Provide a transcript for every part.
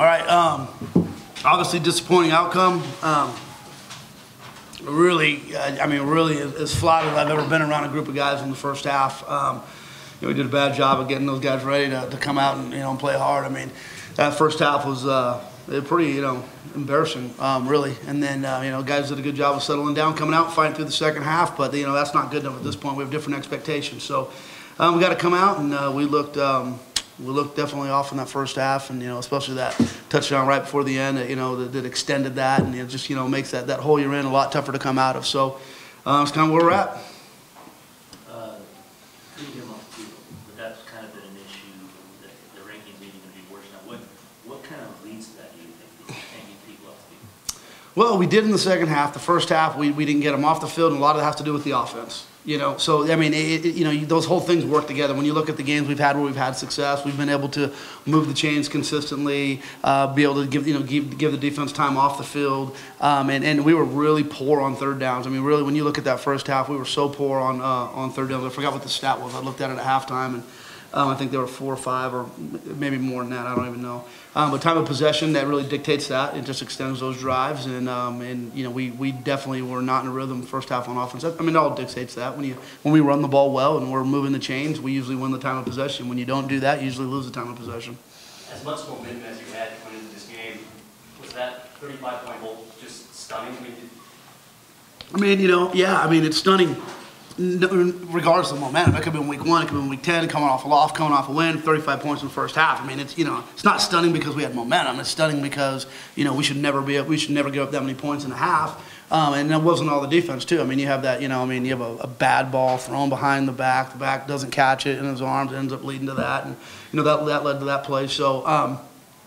All right. Um, obviously, disappointing outcome. Um, really, I mean, really as flat as I've ever been around a group of guys in the first half. Um, you know, we did a bad job of getting those guys ready to, to come out and you know play hard. I mean, that first half was uh, pretty you know embarrassing, um, really. And then uh, you know guys did a good job of settling down, coming out, fighting through the second half. But you know that's not good enough at this point. We have different expectations, so um, we got to come out and uh, we looked. Um, we looked definitely off in that first half, and you know, especially that touchdown right before the end, you know, that, that extended that, and it just you know makes that, that hole you're in a lot tougher to come out of. So um, it's kind of where we're at. Uh. What, kind of leads to that, do you think, that you can't people off the? Well, we did in the second half. The first half, we, we didn't get them off the field, and a lot of it has to do with the offense. You know, so I mean, it, it- you know, those whole things work together. When you look at the games we've had where we've had success, we've been able to move the chains consistently, uh, be able to give you know give, give the defense time off the field, um, and and we were really poor on third downs. I mean, really, when you look at that first half, we were so poor on uh, on third downs. I forgot what the stat was. I looked at it at halftime, and um, I think they were four or five, or maybe more than that. I don't even know. Um, but time of possession that really dictates that. It just extends those drives, and um, and you know we, we definitely were not in a rhythm first half on offense. I mean, it all dictates that. When you when we run the ball well and we're moving the chains, we usually win the time of possession. When you don't do that, you usually lose the time of possession. As much momentum as you had going into this game, was that 35 point goal just stunning? I mean, I mean, you know, yeah. I mean, it's stunning. Regardless of momentum, it could be in week one, it could be in week ten, coming off a loss, coming off a win, 35 points in the first half. I mean, it's you know, it's not stunning because we had momentum. It's stunning because you know we should never be, we should never give up that many points in a half. Um, and that wasn't all the defense too. I mean, you have that, you know, I mean, you have a, a bad ball thrown behind the back, the back doesn't catch it in his arms, ends up leading to that, and you know that that led to that play. So. Um,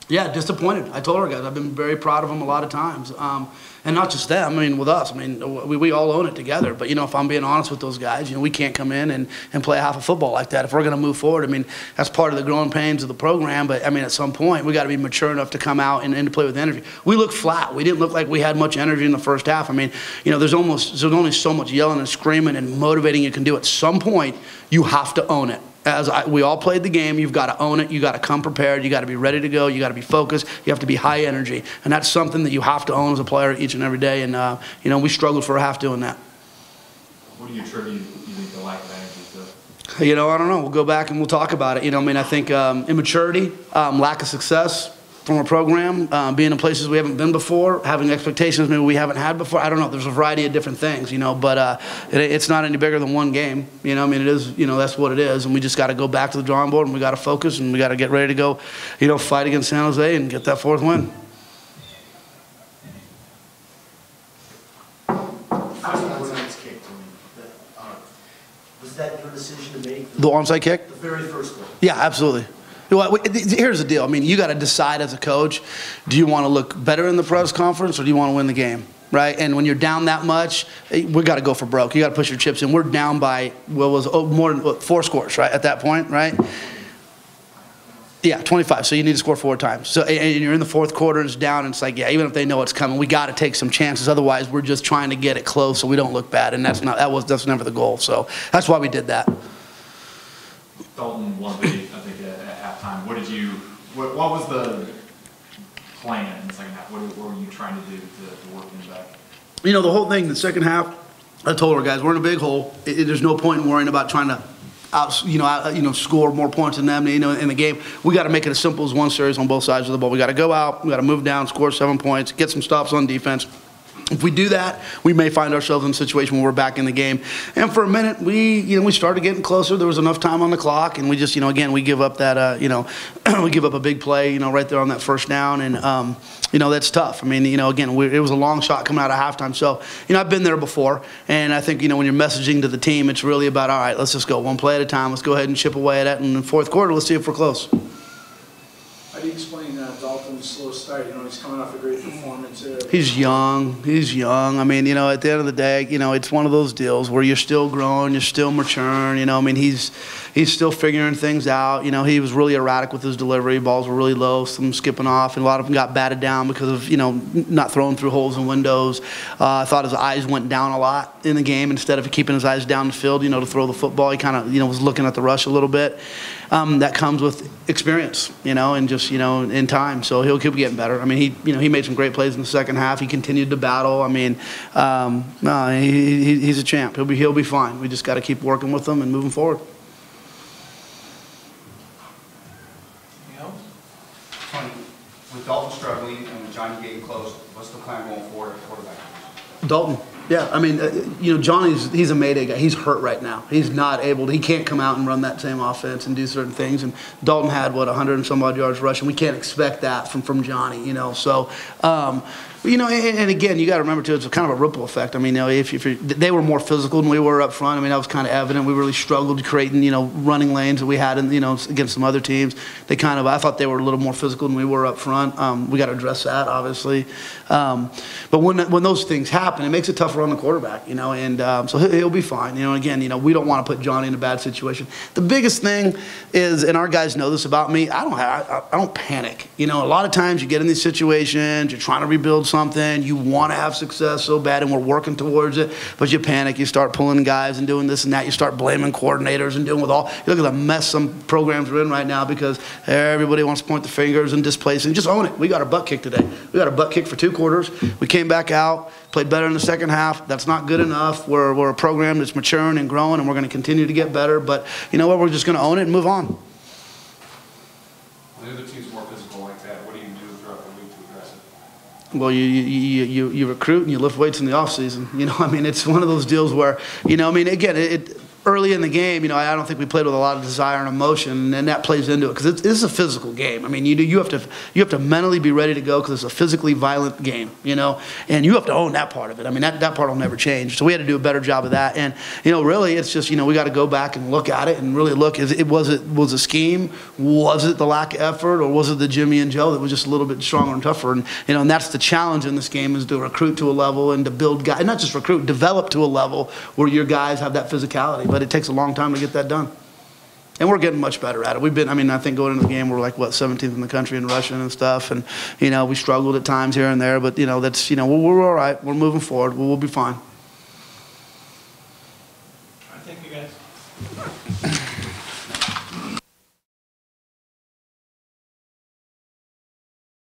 yeah, disappointed. I told our guys I've been very proud of them a lot of times, um, and not just them. I mean, with us. I mean, we, we all own it together. But you know, if I'm being honest with those guys, you know, we can't come in and, and play half a football like that. If we're going to move forward, I mean, that's part of the growing pains of the program. But I mean, at some point, we got to be mature enough to come out and, and to play with energy. We look flat. We didn't look like we had much energy in the first half. I mean, you know, there's almost there's only so much yelling and screaming and motivating you can do. At some point, you have to own it as I, we all played the game, you've got to own it. You got to come prepared. You got to be ready to go. You got to be focused. You have to be high energy, and that's something that you have to own as a player each and every day. And uh, you know, we struggled for a half doing that. What do you attribute, you think, the lack of energy to? You know, I don't know. We'll go back and we'll talk about it. You know, I mean, I think um, immaturity, um, lack of success from a program, uh, being in places we haven't been before, having expectations maybe we haven't had before. I don't know. There's a variety of different things, you know, but uh, it, it's not any bigger than one game. You know, I mean, it is, you know, that's what it is. And we just got to go back to the drawing board and we got to focus and we got to get ready to go, you know, fight against San Jose and get that fourth win. Onside kick, I mean, that, uh, Was that your decision to make? The onside kick? The very first one? Yeah, absolutely. Here's the deal. I mean, you got to decide as a coach: do you want to look better in the press conference, or do you want to win the game? Right? And when you're down that much, eh, we got to go for broke. You got to push your chips in. We're down by what was oh, more than four scores, right? At that point, right? Yeah, 25. So you need to score four times. So and you're in the fourth quarter, and it's down, and it's like, yeah, even if they know it's coming, we got to take some chances. Otherwise, we're just trying to get it close so we don't look bad, and that's not that was that's never the goal. So that's why we did that. Dalton won big, I think, at, at halftime. What did you, what, what was the plan in the second half? What, what were you trying to do to, to work things back? you know, the whole thing, the second half, I told our guys, we're in a big hole. It, it- there's no point in worrying about trying to out, you know, out, you know, score more points than them, you know, in the game. We got to make it as simple as one series on both sides of the ball. We got to go out, we got to move down, score seven points, get some stops on defense. If we do that, we may find ourselves in a situation where we're back in the game. And for a minute, we, you know, we started getting closer. There was enough time on the clock, and we just, you know, again, we give up that, uh, you know, we give up a big play, you know, right there on that first down, and um, you know, that's tough. I mean, you know, again, we, it was a long shot coming out of halftime. So, you know, I've been there before, and I think, you know, when you're messaging to the team, it's really about, all right, let's just go one play at a time. Let's go ahead and chip away at it. And in the fourth quarter, let's see if we're close. How do you explain slow start? You know, he's coming off a great performance. He's young. He's young. I mean, you know, at the end of the day, you know, it's one of those deals where you're still growing, you're still maturing. You know, I mean, he's he's still figuring things out. You know, he was really erratic with his delivery. Balls were really low, some skipping off, and a lot of them got batted down because of you know not throwing through holes and windows. Uh, I thought his eyes went down a lot in the game instead of keeping his eyes down the field. You know, to throw the football, he kind of you know was looking at the rush a little bit. Um, that comes with experience, you know, and just you know. in time. So he'll keep getting better. I mean, he, you know, he made some great plays in the second half. He continued to battle. I mean, um, no, he, he, he's a champ. He'll be, he'll be fine. We just got to keep working with him and moving forward. Tony, with Dalton struggling and with Johnny getting close, what's the plan going forward at quarterback? Dalton. Yeah, I mean, uh, you know, Johnny's he's a Mayday guy. He's hurt right now. He's not able to. He can't come out and run that same offense and do certain things. And Dalton had what 100 and some odd yards rushing. We can't expect that from from Johnny. You know, so. Um, you know, and, and again, you got to remember too, it's kind of a ripple effect. I mean, you know, if, if they were more physical than we were up front, I mean, that was kind of evident. We really struggled creating, you know, running lanes that we had, in, you know, against some other teams. They kind of, I thought they were a little more physical than we were up front. Um, we got to address that, obviously. Um, but when when those things happen, it makes it tougher on the quarterback, you know. And um, so he'll, be fine. You know, again, you know, we don't want to put Johnny in a bad situation. The biggest thing is, and our guys know this about me. I don't have, I, I don't panic. You know, a lot of times you get in these situations, you're trying to rebuild something, you want to have success so bad, and we're working towards it, but you panic. You start pulling guys and doing this and that. You start blaming coordinators and doing with all. You look at the mess some programs are in right now because everybody wants to point the fingers and displace and just own it. We got our butt kicked today. We got our butt kicked for two quarters. We came back out, played better in the second half. That's not good enough. We're, we're a program that's maturing and growing, and we're going to continue to get better. But you know what? We're just going to own it and move on. When the other team's more physical like that, what do you do throughout the week to address it? Well, you, you, you, you recruit and you lift weights in the off season. You know, I mean, it's one of those deals where, you know, I mean, again, it, it early in the game, you know, I don't think we played with a lot of desire and emotion, and that plays into it because it's, a physical game. I mean, you you have to you have to mentally be ready to go because it's a physically violent game, you know, and you have to own that part of it. I mean, that, that part will never change. So we had to do a better job of that, and you know, really, it's just you know we got to go back and look at it and really look. Is it was it was a scheme? Was it the lack of effort, or was it the Jimmy and Joe that was just a little bit stronger and tougher? And you know, and that's the challenge in this game is to recruit to a level and to build guys, not just recruit, develop to a level where your guys have that physicality. But it takes a long time to get that done. And we're getting much better at it. We've been, I mean, I think going into the game, we're like, what, 17th in the country in rushing and stuff. And, you know, we struggled at times here and there, but, you know, that's, you know, we're, we're all right. We're moving forward. We'll, we'll be fine.